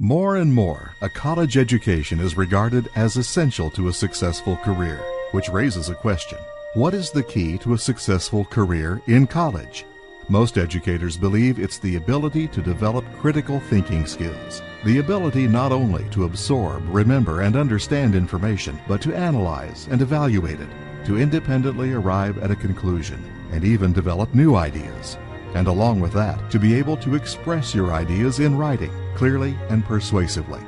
More and more, a college education is regarded as essential to a successful career, which raises a question. What is the key to a successful career in college? Most educators believe it's the ability to develop critical thinking skills. The ability not only to absorb, remember, and understand information, but to analyze and evaluate it, to independently arrive at a conclusion, and even develop new ideas. And along with that, to be able to express your ideas in writing, clearly and persuasively.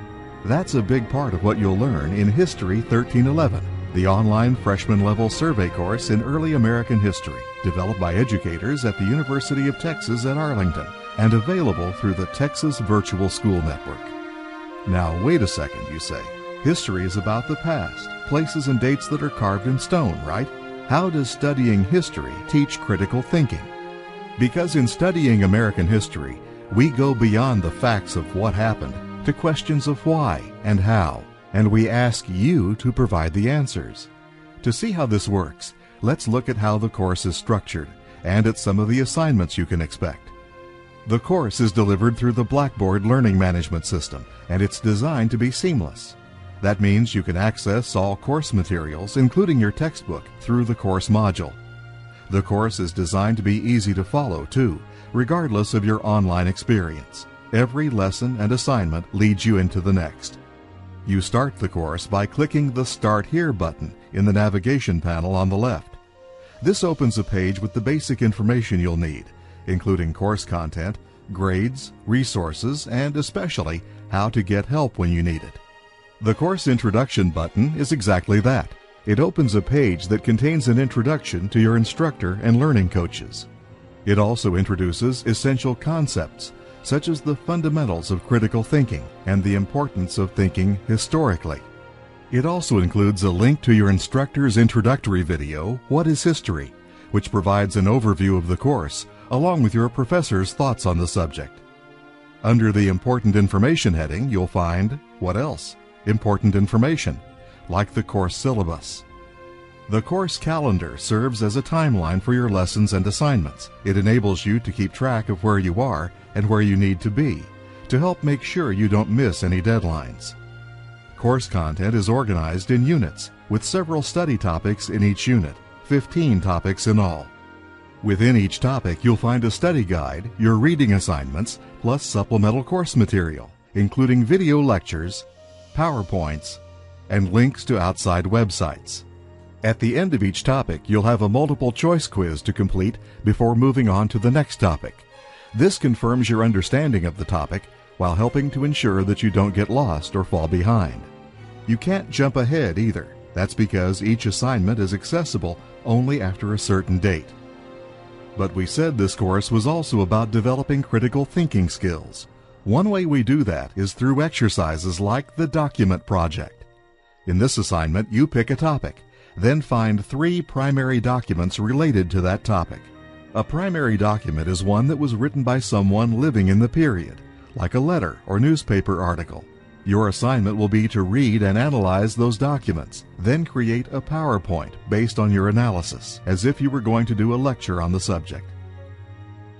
That's a big part of what you'll learn in History 1311, the online freshman level survey course in early American history, developed by educators at the University of Texas at Arlington and available through the Texas Virtual School Network. Now, wait a second, you say. History is about the past, places and dates that are carved in stone, right? How does studying history teach critical thinking? Because in studying American history, we go beyond the facts of what happened to questions of why and how, and we ask you to provide the answers. To see how this works, let's look at how the course is structured and at some of the assignments you can expect. The course is delivered through the Blackboard Learning Management System, and it's designed to be seamless. That means you can access all course materials, including your textbook, through the course module. The course is designed to be easy to follow, too, regardless of your online experience. Every lesson and assignment leads you into the next. You start the course by clicking the Start Here button in the navigation panel on the left. This opens a page with the basic information you'll need, including course content, grades, resources, and especially how to get help when you need it. The Course Introduction button is exactly that. It opens a page that contains an introduction to your instructor and learning coaches. It also introduces essential concepts, such as the fundamentals of critical thinking and the importance of thinking historically. It also includes a link to your instructor's introductory video, What is History?, which provides an overview of the course, along with your professor's thoughts on the subject. Under the Important Information heading, you'll find, what else? Important information like the course syllabus. The course calendar serves as a timeline for your lessons and assignments. It enables you to keep track of where you are and where you need to be to help make sure you don't miss any deadlines. Course content is organized in units with several study topics in each unit, 15 topics in all. Within each topic, you'll find a study guide, your reading assignments, plus supplemental course material, including video lectures, PowerPoints, and links to outside websites. At the end of each topic, you'll have a multiple choice quiz to complete before moving on to the next topic. This confirms your understanding of the topic while helping to ensure that you don't get lost or fall behind. You can't jump ahead either. That's because each assignment is accessible only after a certain date. But we said this course was also about developing critical thinking skills. One way we do that is through exercises like the Document Project. In this assignment, you pick a topic, then find three primary documents related to that topic. A primary document is one that was written by someone living in the period, like a letter or newspaper article. Your assignment will be to read and analyze those documents, then create a PowerPoint based on your analysis, as if you were going to do a lecture on the subject.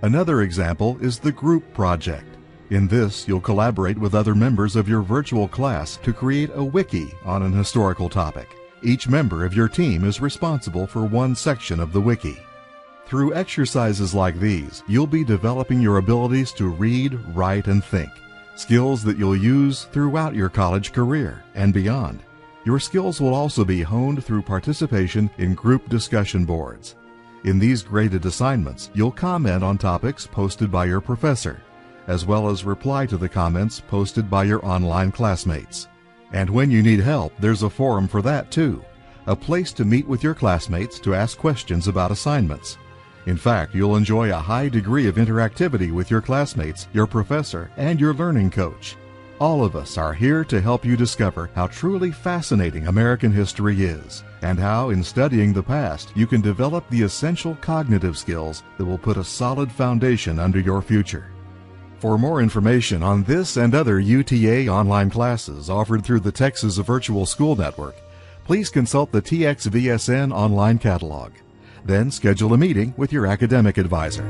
Another example is the group project. In this, you'll collaborate with other members of your virtual class to create a wiki on an historical topic. Each member of your team is responsible for one section of the wiki. Through exercises like these, you'll be developing your abilities to read, write, and think, skills that you'll use throughout your college career and beyond. Your skills will also be honed through participation in group discussion boards. In these graded assignments, you'll comment on topics posted by your professor, as well as reply to the comments posted by your online classmates. And when you need help, there's a forum for that too, a place to meet with your classmates to ask questions about assignments. In fact, you'll enjoy a high degree of interactivity with your classmates, your professor, and your learning coach. All of us are here to help you discover how truly fascinating American history is, and how, in studying the past, you can develop the essential cognitive skills that will put a solid foundation under your future. For more information on this and other UTA online classes offered through the Texas Virtual School Network, please consult the TXVSN online catalog. Then schedule a meeting with your academic advisor.